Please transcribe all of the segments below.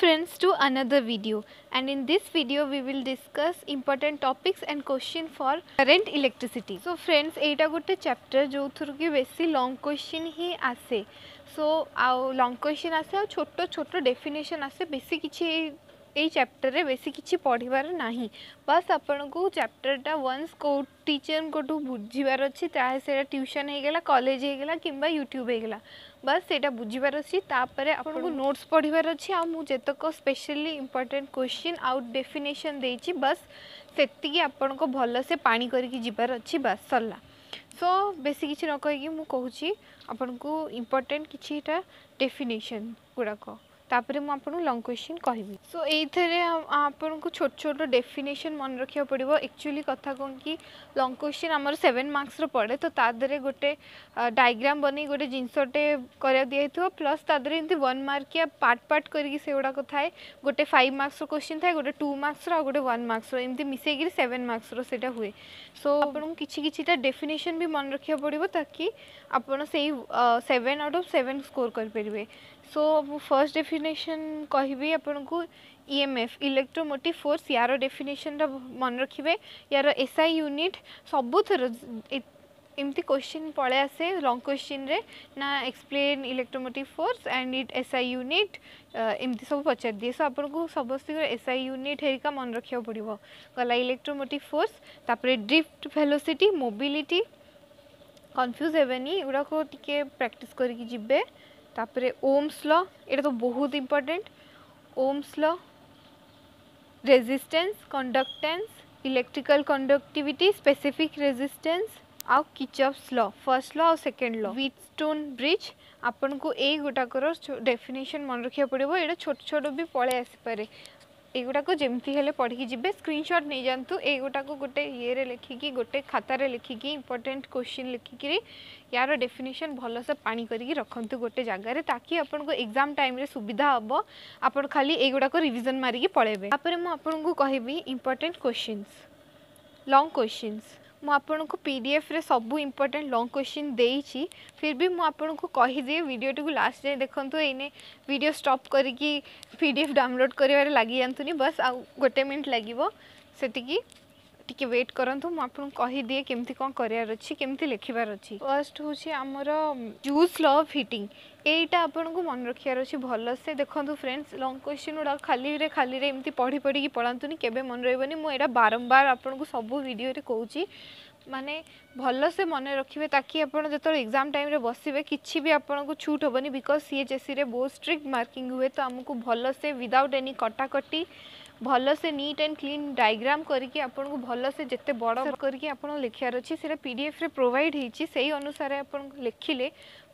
friends to another video and in this video we will discuss important topics and question for current electricity so friends एटा गोटे chapter जो through कि बेसी long question ही आसे so आउ long question आसे आउ छोटो छोटो definition आसे बेसी किछि এই চ্যাপ্টরে বেশি কিছু পড়িবার না বাস আপনার চ্যাপ্টরটা ওয়ান্স কেউ টিচর কোটু বুঝবার অছি তাহলে সেটা টিউশন হয়ে গেলা কলেজ হয়ে গেলা কিংবা ইউট্যুব হয়ে গেলা ବାସ୍ ସେଇଟା ବୁଝିବାର ଅଛି ତାପରେ ଆପଣଙ୍କୁ ନୋଟ୍ସ ପଢ଼ିବାର ଅଛି ଆଉ ମୁଁ ଯେତେକ ସ୍ପେଶିଆଲି ଇମ୍ପୋର୍ଟାଣ୍ଟ କ୍ୱେଶ୍ଚିନ୍ ଆଉ ଡେଫିନେସନ୍ ଦେଇଛି ବାସ୍ ସେତିକି ଆପଣଙ୍କ ଭଲସେ ପାଣି କରିକି ଯିବାର ଅଛି ବାସ୍ ସରିଲା ସୋ ବେଶୀ କିଛି ନ କହିକି ମୁଁ କହୁଛି ଆପଣଙ୍କୁ ଇମ୍ପୋର୍ଟାଣ୍ଟ କିଛିଟା ଡେଫିନେସନ୍ ଗୁଡ଼ାକ তাপরে মু আপনার লং কোশ্চিন কহবি সো এইথরে আপনার ছোট ছোট ডেফিনেসন মনে রাখা পড়ব একচুয়ালি কথা কম কি লং কোশ্চিন আমার সেভেন মার্কসর পড়ে তো তা দেহে গোটে ডায়াগ্রাম বনাই গোটে জিনিসটে করা দিয়ে প্লস তা দেহে এমনি ওয়ান মার্কিয়া পার্ট পার্ট করি সেগুড়া থাকে গোটে ফাইভ মার্কসর কোশ্চিন থাকে গোটে টু মার্কসর আর গোটে ওয়ান মার্কসর এমনি মিশাইকি সেভেন মার্কসর সেটা হুয়ে সো আপনার কিছু কিছুটা ডেফিনেসন বি মনে রাখা পড়ব তাকি আপনার সেই seven out of seven score করে सो so, फर्स्ट डेफिनेसन कहबी आपन को ইএমএফ ইলেকট্রোমোটিভ ফোর্স ইয়ার ডেফিনেসনটা মনে রাখবে ইয়ার এসআই ইউনিট সবুথর এমতি কোশ্চিন পড়ে আসে লং কোশ্চিন্রে না explain electromotive force and it SI unit এমতি সব পচার দিয়ে সো আপনার সমস্ত এসআই ইউনিট হেরিকা মনে রাখা পড়ব গলা ইলেকট্রোমোটিভ ফোর্স তাপরে ড্রিফ্ট ভেলোসিটি মোবিলিটি কনফ্ୟୁଜ୍ ହେବେନି ଏଗୁଡ଼ାକୁ ଟିକେ ପ୍ରାକ୍ଟିସ୍ କରିକି ଯିବେ তারপরে ওমস ল এটা তো বহুত important Ohm's law resistance conductance electrical conductivity specific resistance ଆଉ କିଚପ୍ସ ଲ ଫର୍ଷ୍ଟ ଲ ଆଉ second law Wheatstone bridge ଆପଣଙ୍କୁ ଏଇ ଗୋଟାକର ଡେଫିନେସନ୍ ମନେ ରଖିବାକୁ ପଡ଼ିବ ଏଇଟା ଛୋଟ ଛୋଟ ବି ପଳେଇ ଆସିପାରେ ଏଗୁଡ଼ାକୁ ଯେମିତି ହେଲେ ପଢ଼ିକି ଯିବେ ସ୍କ୍ରିନଶଟ୍ ନେଇଯାଆନ୍ତୁ ଏଗୁଡ଼ାକୁ ଗୋଟେ ଇଏରେ ଲେଖିକି ଗୋଟେ ଖାତାରେ ଲେଖିକି ଇମ୍ପୋର୍ଟାଣ୍ଟ କୋଶ୍ଚିନ୍ ଲେଖିକିରି ୟାର ଡେଫିନେସନ୍ ଭଲସେ ପାଣି କରିକି ରଖନ୍ତୁ ଗୋଟେ ଜାଗାରେ ତାକି ଆପଣଙ୍କୁ ଏକ୍ଜାମ୍ ଟାଇମ୍ରେ ସୁବିଧା ହେବ ଆପଣ ଖାଲି ଏଇଗୁଡ଼ାକ ରିଭିଜନ୍ ମାରିକି ପଳେଇବେ ତାପରେ ମୁଁ ଆପଣଙ୍କୁ କହିବି ଇମ୍ପୋର୍ଟାଣ୍ଟ କୋଶ୍ଚିନ୍ସ ଲଙ୍ଗ୍ କୋଶ୍ଚିନ୍ସ मुझक पीडीएफ्रे सब इम्पोर्टाट लंग क्वेश्चन दे फिर भी मुझक कहीदे भिडटी लास्ट जाए देखते यही भिड स्टप एफ डाउनलोड कर लग जा बस आ गोटे मिनट लगे से টিকে ୱେଟ୍ କରନ୍ତୁ ମୁଁ ଆପଣଙ୍କୁ କହିଦିଏ କେମିତି କ'ଣ କରିବାର ଅଛି କେମିତି ଲେଖିବାର ଅଛି ଫାର୍ଷ୍ଟ ହେଉଛି ଆମର ଜୁସ୍ ଲ ଅଫ୍ ହିଟିଂ ଏଇଟା ଆପଣଙ୍କୁ ମନେ ରଖିବାର ଅଛି ଭଲସେ ଦେଖନ୍ତୁ ଫ୍ରେଣ୍ଡସ୍ ଲଙ୍ଗ କ୍ୱେଶ୍ଚିନ୍ ଗୁଡ଼ାକ ଖାଲିରେ ଖାଲିରେ ଏମିତି ପଢ଼ି ପଢ଼ିକି ପଳାନ୍ତୁନି କେବେ ମନେ ରହିବନି ମୁଁ ଏଇଟା ବାରମ୍ବାର ଆପଣଙ୍କୁ ସବୁ ଭିଡ଼ିଓରେ କହୁଛି माने भल से मन रखिए ताकि आपड़ जो एग्जाम टाइम बस कि भी आपको छूट हेनी because C H S C बहुत स्ट्रिक्ट मार्किंग हुए तो आमको भल से विदाउट एनी कटाकटी भल से नीट एंड क्लीन डायग्राम करके आपको भल से जिते बड़ करके लिखार अच्छे से पीडीएफ रे प्रोवाइड होती से ही अनुसार आप लिखिले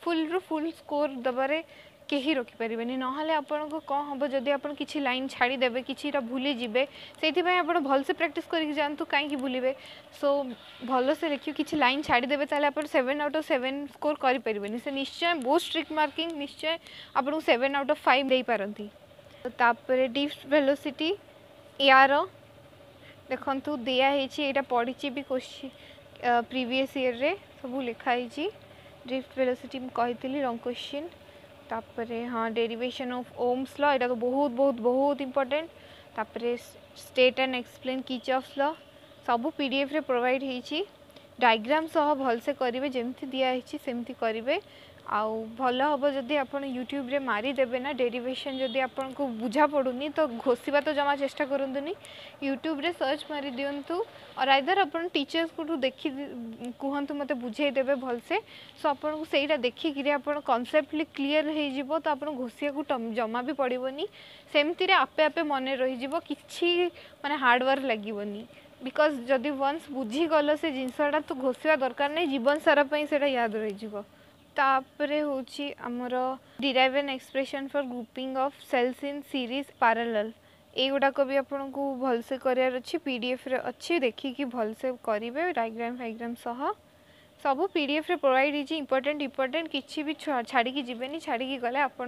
रु फुल स्कोर देवे कहीं रखिपारे ना आपन कौन हम जब आप किसी लाइन छाड़देवे कि भूली से आप से प्राक्ट कर कहीं भूलिए सो से लिखिए किसी लाइन छाड़देवे आपन seven out of seven score करें से निश्चय बहुत स्ट्रिक्ट मार्किंग निश्चय आप सेवेन आउट अफ फाइव दे पारती डिप्स भेलोसीटी यार देखु दिखाई ये पढ़ी भी क्वेश्चन प्रिवियय रे सब लिखाही ड्रिफ्ट वेलोसिटी कही रंग क्वेश्चन তারপরে হ্যাঁ ডেরিভেশন অফ ওমস ল এটা তো বহুত বহুত বহুত ইম্পর্টেন্ট তারপরে state and explain Kirchhoff law সবু পিডিএফ রে প্রোভাইড হয়েছি ডায়াগ্রাম সহ ভালসে করবে যেমি দিয়া হয়েছি সেমতি করবে आउ भल हम जदि आप यूट्यूब मारिदेवे ना डेरीवेसन जब आप बुझा पड़ूनी तो घोषा तो जमा चेषा कर यूट्यूब सर्च मारी दिंतु और आईदर आप टीचर्स को देख कहतु मत बुझेदेवे भलसे सो आपटा देखिक कनसेप्टली क्लीयर हो तो आप घोषा को जमा भी पड़ोनि सेमती है आपे आपे मन रही कि मानने हार्डवर्क लगभग बिकज जदि वन्स बुझीगल से जिनसटा तो घोषा दरकार नहीं जीवन सारा से याद रही तापरे Homer derive an expression for grouping of cells in series parallel युड़ाक भी आपको को भलसे कर पी डी एफ रे अच्छे देखिक भलसे करेंगे डायग्राम फायग्राम सह सब पी डी एफ रे प्रोवैड हो इम्पोर्टाट इम्पोर्टाट कि भी छाड़ी नहीं छाड़ी गले आप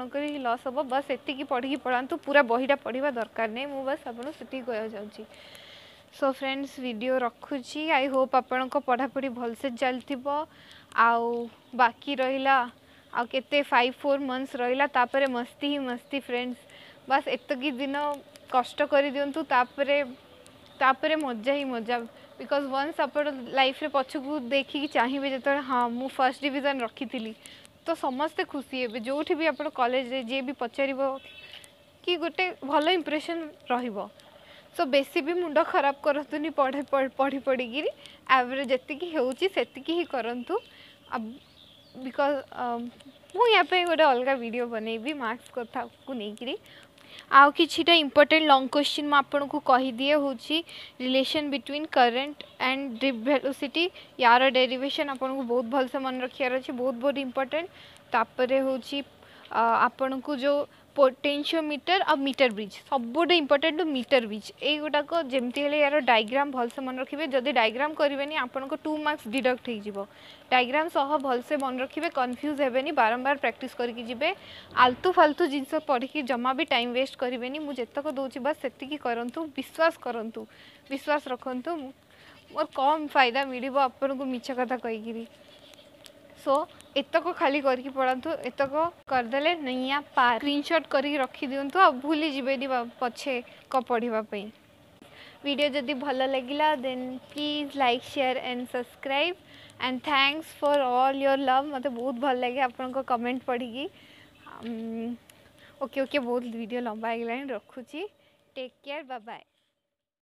लस हम बस एति पढ़ी पढ़ा पूरा बहीटा पढ़ा दरकार नहीं मुझे बस आपको से सो फ्रेंड्स वीडियो रखुची आई होप आपण पढ़ापढ़ी भलसे चलती बाकी रहा आ के फाइव फोर मंथस रहा मस्ती ही मस्ती फ्रेंड्स बस एतक दिन कष्ट कर दिंतु तापर मजा ही मजा बिकज वन्स आप लाइफ पछकू देखिकी चाहिए जो हाँ मु फर्स्ट डिविजन रखी थी तो समस्ते खुशी हे जो भी आप कलेज जी भी पचार कि गोटे भल इम्प्रेसन र सो बेस भी मुंड खराब कर पढ़ी पढ़ी एवरेज जी होती ही करूँ बिकज मुझे गोटे अलग भिड बनईबी मार्क्स कथा को लेकिन आउ किटा इम्पोर्टेन्ट लंग क्वेश्चन मुझको कहीदे हूँ relation between current and drift velocity यार आपन को बहुत भल से मन रखार अच्छे बहुत बहुत इम्पोर्टेन्ट तापर हूँ आपन को जो पोटेनसीोमीटर आ मीटर ब्रिज सबुठ इम्पोर्टाट मीटर ब्रिज ये जमी यार डायग्राम भलसे मन रखिए जदि डायग्राम करेनि आपंक टू मार्क्स डिडक्ट हो डायग्राम सह भलसे मन रखिए कन्फ्यूज हेनी बारंबार प्राक्ट करके आलतू फालतु जिनस पढ़ी जमा भी टाइम वेस्ट करेनि मुतक दूसरी बस से करूँ विश्वास करूँ विश्वास रखु मोर कम फायदा मिल आपन को मिछ कथा कहीकि सो ଏତକ ଖାଲି କରିକି ପଳାନ୍ତୁ ଏତକ କରିଦେଲେ ନଇଁଆ ପାର ସ୍କ୍ରିନ୍ସଟ୍ କରିକି ରଖିଦିଅନ୍ତୁ ଆଉ ଭୁଲିଯିବେନି ପଛେ କ ପଢ଼ିବା ପାଇଁ ଭିଡ଼ିଓ ଯଦି ଭଲ ଲାଗିଲା then please like share and subscribe and thanks for all your love ମୋତେ ବହୁତ ଭଲ ଲାଗେ ଆପଣଙ୍କ କମେଣ୍ଟ ପଢ଼ିକି ଓକେ ଓକେ ବହୁତ ଭିଡ଼ିଓ ଲମ୍ବା ହେଇଗଲାଣି ରଖୁଛି ଟେକ୍ କେୟାର୍ ବାଏ